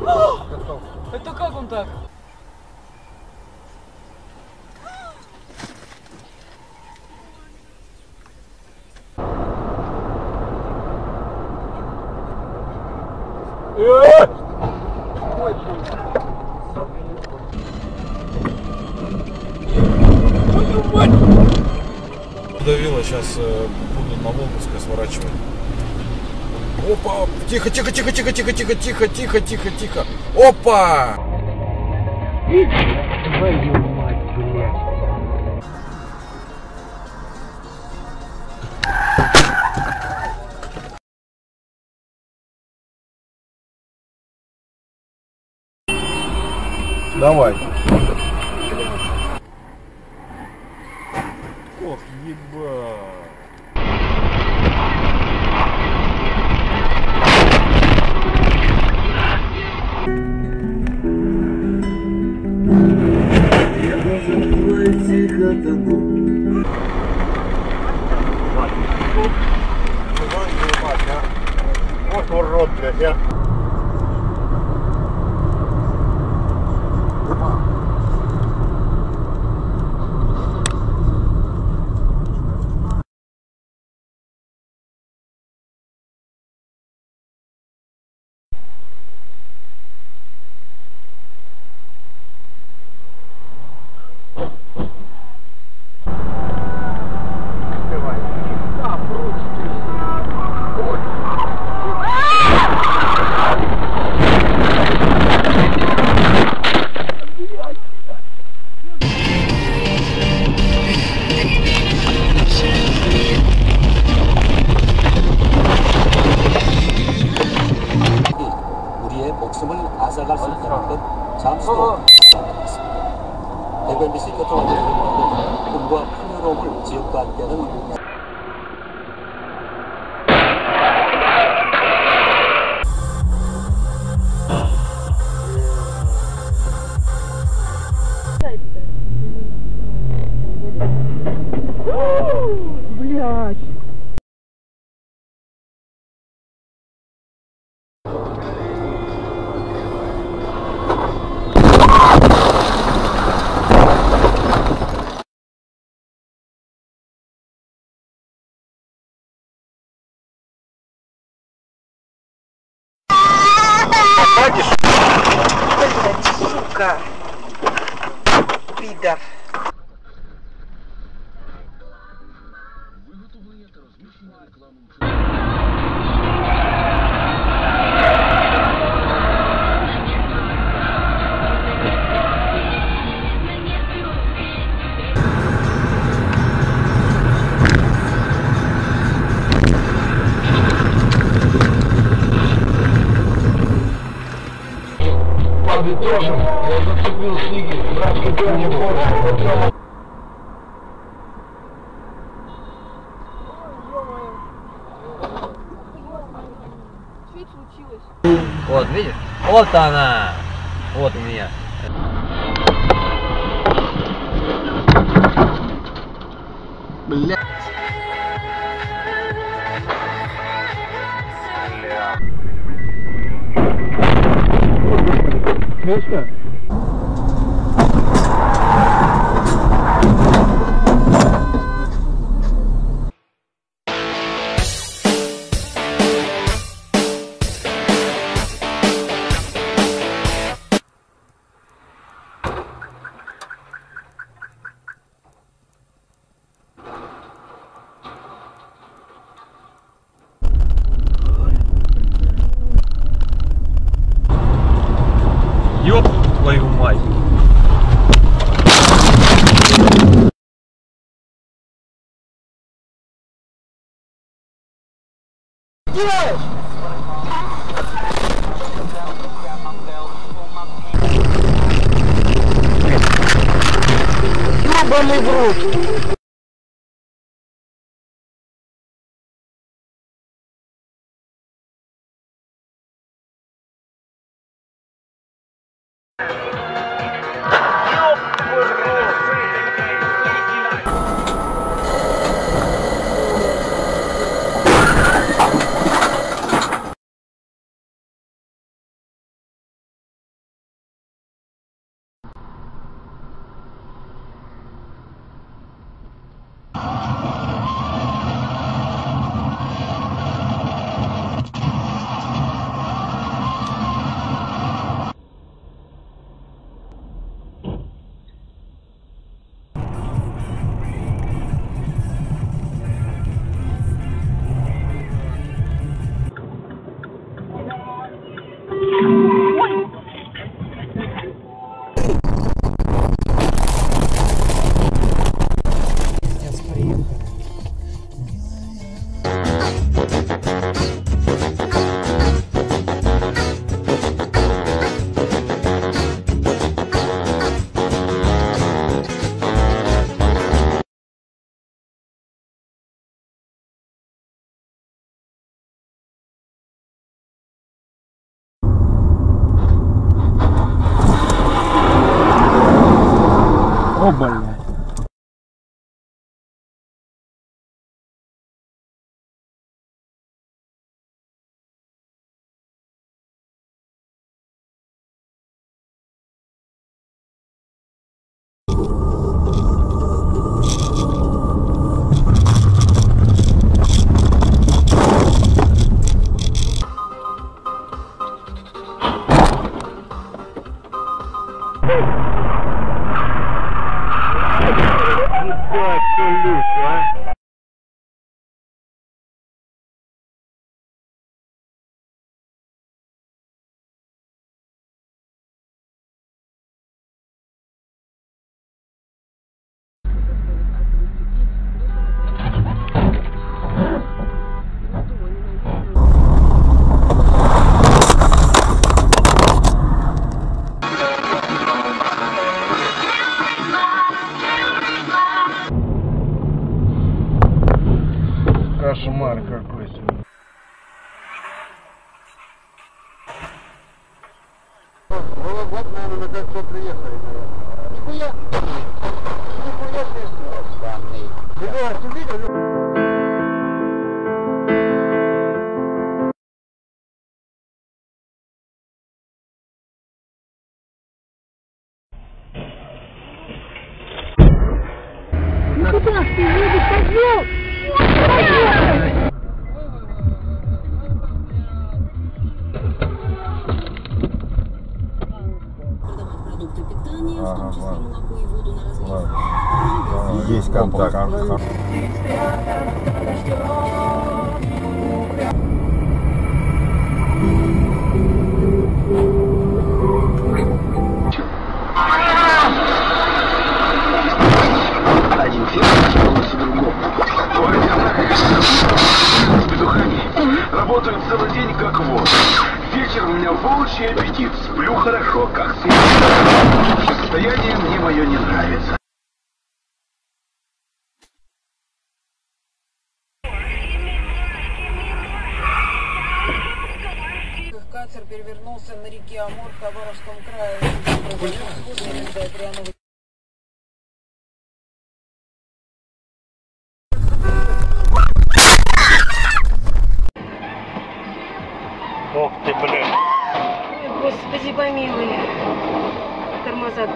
Это как он так? Давило, сейчас будут на Волговской сворачивать. Опа! Тихо, тихо, тихо, тихо, тихо, тихо, тихо, тихо, тихо, тихо. Опа! Давай. Ох, еба. 공과 평화로움을 지역과 함께하는 дав. Виготовлення та розміщення реклами. Зацепил снеги. Вот, видишь? Вот она! Вот у меня. Бля. Бля. Слышно? долбаный в рот. Ага, ладно. различных Ладно. Есть контакт. Один фермер другому. Ой, однако, петухани работают целый день как вор. Вечером у меня волчий аппетит. Сплю хорошо, как свинья. Состояние мне мое не нравится.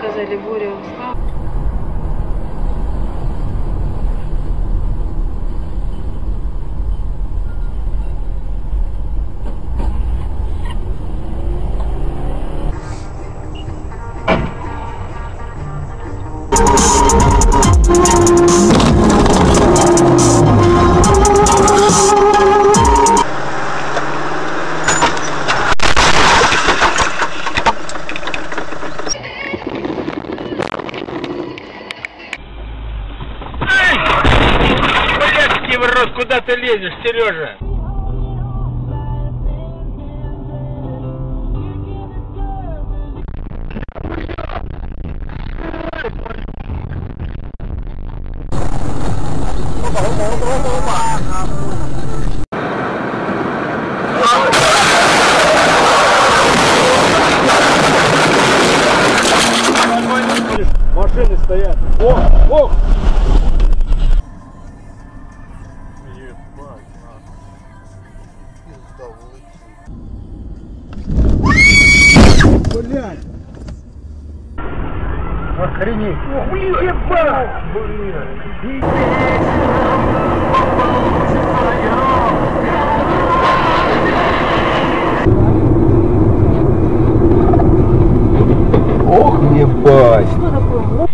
Тормоза отказали, Боря устал. Блядь, Ебать! Ох, ебать.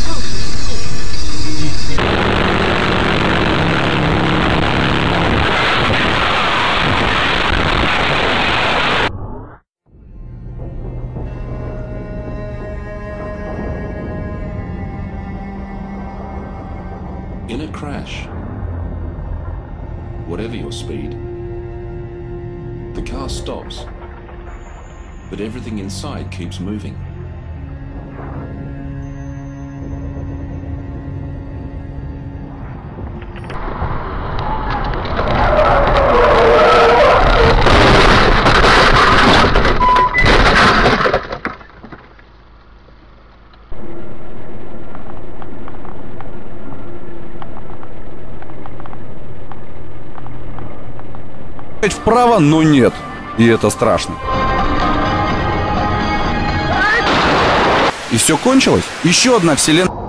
everything inside keeps moving. вправо, но нет. И это страшно. И все кончилось? Еще одна вселенная.